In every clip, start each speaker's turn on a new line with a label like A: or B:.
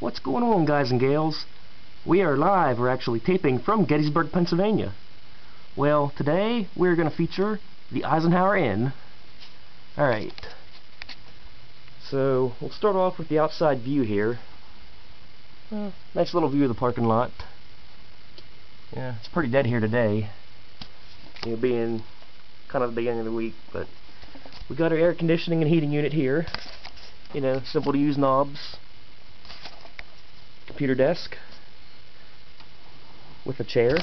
A: What's going on, guys and gals? We are live. We're actually taping from Gettysburg, Pennsylvania. Well, today we're going to feature the Eisenhower Inn. Alright. So, we'll start off with the outside view here. Uh, nice little view of the parking lot. Yeah, it's pretty dead here today. You know, being kind of the beginning of the week, but we got our air conditioning and heating unit here. You know, simple to use knobs computer desk with a chair.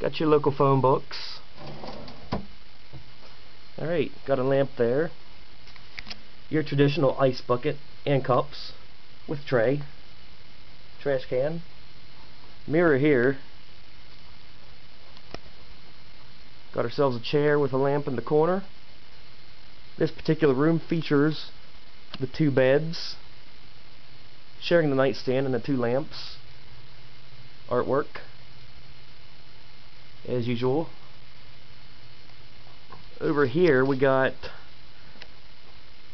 A: Got your local phone books. Alright, got a lamp there. Your traditional ice bucket and cups with tray. Trash can. Mirror here. Got ourselves a chair with a lamp in the corner. This particular room features the two beds sharing the nightstand and the two lamps. Artwork, as usual. Over here we got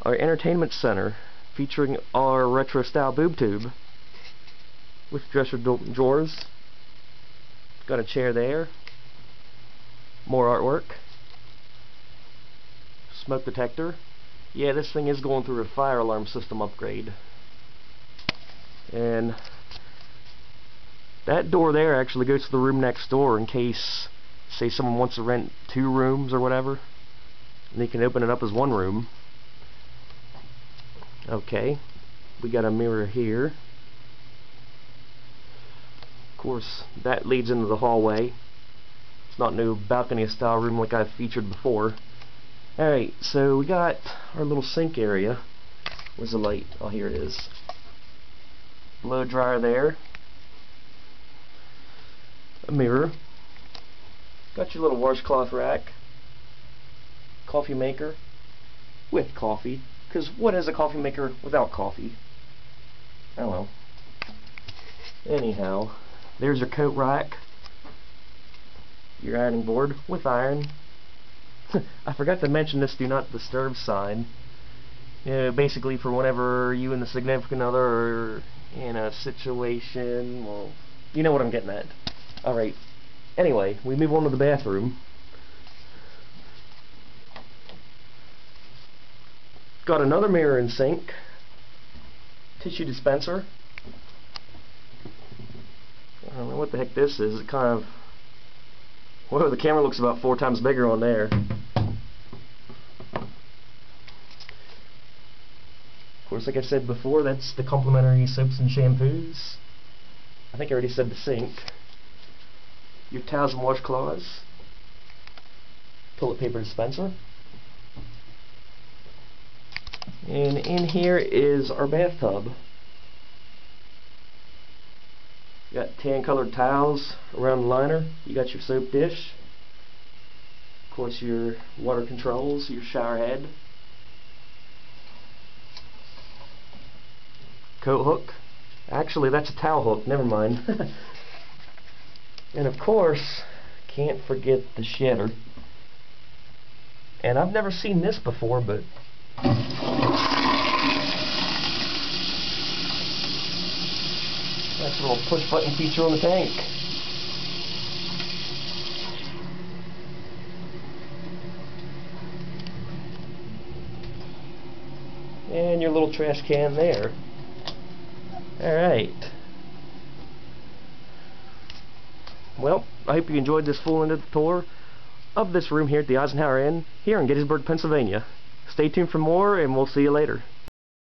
A: our entertainment center featuring our retro style boob tube with dresser drawers. Got a chair there. More artwork. Smoke detector. Yeah, this thing is going through a fire alarm system upgrade and that door there actually goes to the room next door in case say someone wants to rent two rooms or whatever. And they can open it up as one room. Okay. We got a mirror here. Of course that leads into the hallway. It's not no balcony style room like I've featured before. Alright so we got our little sink area. Where's the light? Oh here it is blow dryer there. A mirror. Got your little washcloth rack. Coffee maker. With coffee. Because what is a coffee maker without coffee? I don't know. Anyhow there's your coat rack. Your ironing board with iron. I forgot to mention this do not disturb sign know, basically for whenever you and the significant other are in a situation, well, you know what I'm getting at. Alright, anyway, we move on to the bathroom. Got another mirror and sink, tissue dispenser. I don't know what the heck this is. It kind of, whoa, the camera looks about four times bigger on there. Course, like I said before, that's the complimentary soaps and shampoos. I think I already said the sink. Your towels and washcloths. Toilet paper dispenser. And in here is our bathtub. You got tan colored towels around the liner. You got your soap dish. Of course your water controls, your shower head. Coat hook. Actually, that's a towel hook. Never mind. and of course, can't forget the shedder. And I've never seen this before, but that's a little push button feature on the tank. And your little trash can there. Alright. Well, I hope you enjoyed this full end of the tour of this room here at the Eisenhower Inn here in Gettysburg, Pennsylvania. Stay tuned for more and we'll see you later.